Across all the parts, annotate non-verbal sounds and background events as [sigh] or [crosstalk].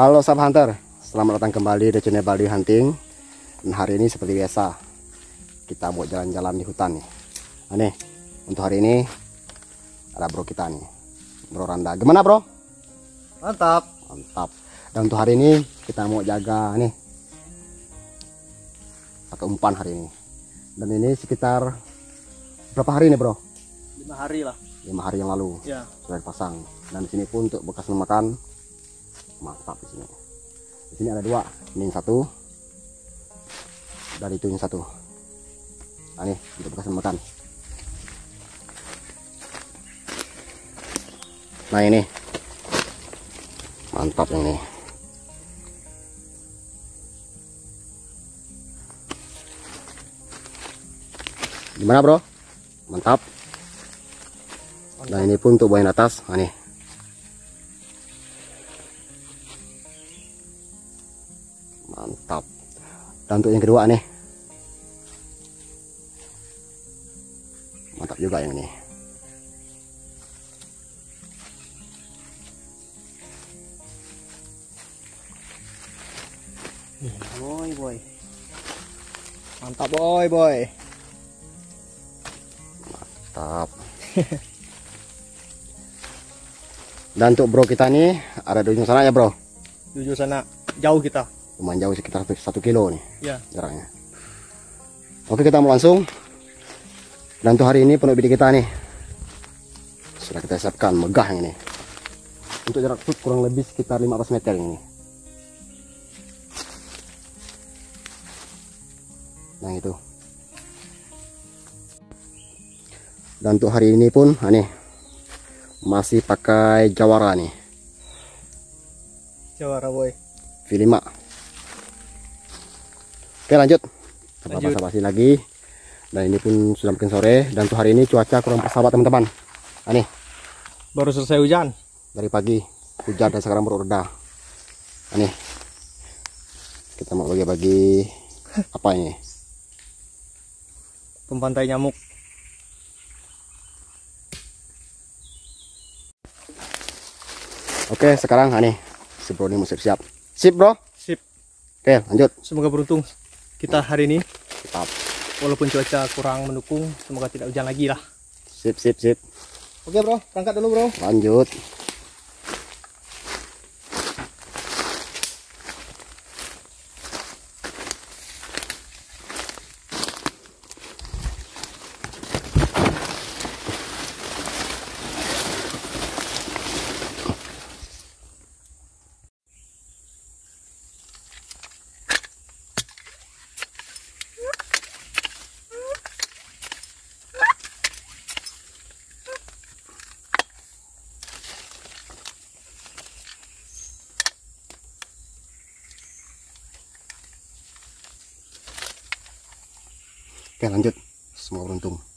Halo sahabat hunter, selamat datang kembali di channel Bali Hunting. Dan hari ini seperti biasa, kita mau jalan-jalan di hutan nih. Nah, nih, untuk hari ini ada bro kita nih, bro Randa. Gimana bro? Mantap. Mantap. Dan untuk hari ini kita mau jaga nih pakai umpan hari ini. Dan ini sekitar berapa hari nih bro? Lima hari lah. Lima hari yang lalu Ya. sudah dipasang. Dan di sini pun untuk bekas memakan mantap di sini. Di sini ada dua, ini yang satu, dari itu yang satu. Nah, ini untuk bekas memakan. Nah ini, mantap ini. Gimana bro? Mantap. Nah ini pun untuk bagian atas. Nah. Mantap. Dan untuk yang kedua nih. Mantap juga yang ini. Boy, boy. Mantap boy, boy. Mantap. Dan untuk bro kita nih ada di ujung sana ya bro. Jujur sana jauh kita. Lumayan jauh sekitar satu kilo nih Ya. jaraknya. Oke kita mau langsung. Dan untuk hari ini penuh bidik kita nih. Sudah kita siapkan megah yang ini. Untuk jarak shoot kurang lebih sekitar 15 meter ini. Nah itu. Dan untuk hari ini pun, nih masih pakai Jawara nih, Jawara boy. V5. Oke lanjut, Lanjut. basa-basi lagi. Dan ini pun sudah makin sore. Dan untuk hari ini cuaca kurang bersahabat teman-teman. Nih Baru selesai hujan. dari pagi hujan dan sekarang baru reda. Nih kita mau bagi-bagi [laughs] apa ini? Pempantai nyamuk. Oke sekarang ah, nih si bro ini mau siap-siap. Sip bro. Sip. Oke lanjut. Semoga beruntung kita hari ini. Mantap. Walaupun cuaca kurang mendukung, semoga tidak hujan lagi lah. Sip sip sip. Oke bro, berangkat dulu bro. Lanjut. Oke lanjut. Semoga beruntung.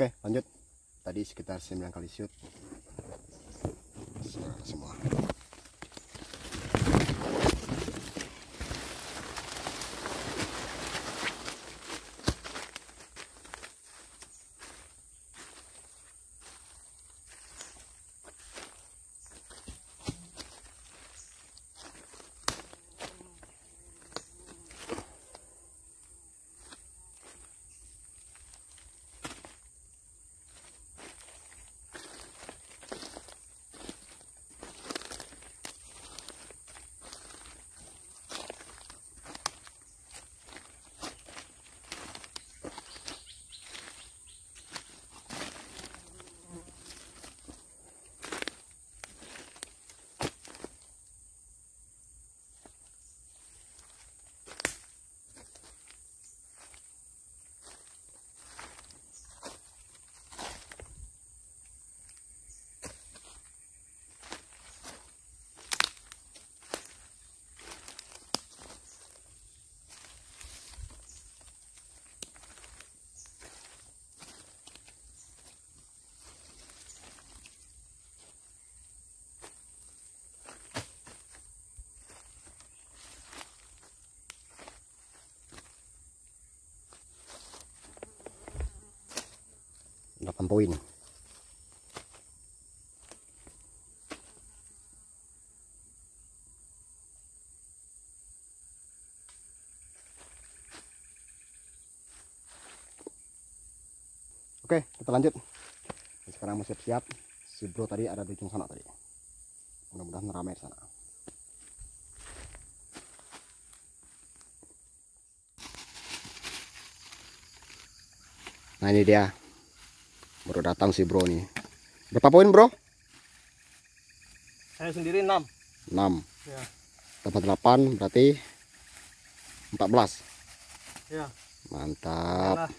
Oke, lanjut. Tadi sekitar 9 kali shoot. Semua. Delapan poin. Oke, kita lanjut. Sekarang mau siap-siap. Si bro tadi ada di ujung sana tadi. Mudah-mudahan ramai sana. Nah ini dia. Baru datang si bro nih. Berapa poin bro? Saya sendiri 6. 6. Ya. Dapat 8 berarti 14. Ya. Mantap. Salah.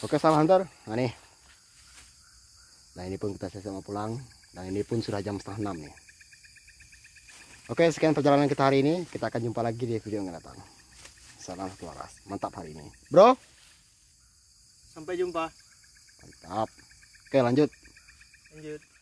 Oke salah hunter. Nah nih. Nah ini pun kita siap mau pulang. Dan ini pun sudah jam setengah enam nih. Oke sekian perjalanan kita hari ini. Kita akan jumpa lagi di video yang akan datang. Salam waras. Mantap hari ini. Bro. Sampai jumpa. Mantap. Oke lanjut. Lanjut.